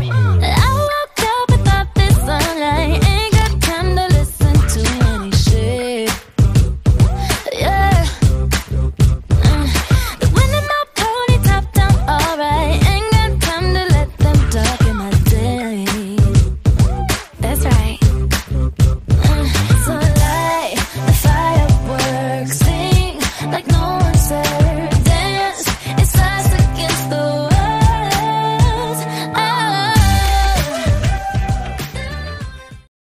I woke say